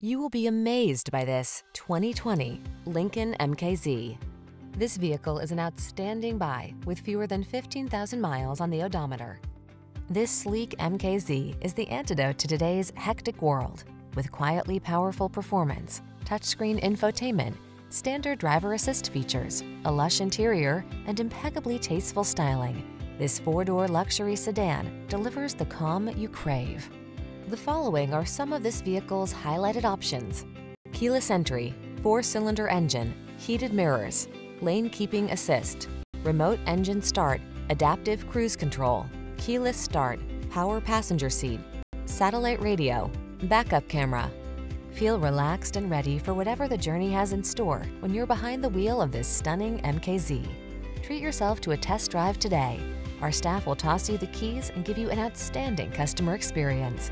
You will be amazed by this 2020 Lincoln MKZ. This vehicle is an outstanding buy with fewer than 15,000 miles on the odometer. This sleek MKZ is the antidote to today's hectic world with quietly powerful performance, touchscreen infotainment, standard driver assist features, a lush interior, and impeccably tasteful styling. This four-door luxury sedan delivers the calm you crave. The following are some of this vehicle's highlighted options. Keyless entry, four-cylinder engine, heated mirrors, lane keeping assist, remote engine start, adaptive cruise control, keyless start, power passenger seat, satellite radio, backup camera. Feel relaxed and ready for whatever the journey has in store when you're behind the wheel of this stunning MKZ. Treat yourself to a test drive today. Our staff will toss you the keys and give you an outstanding customer experience.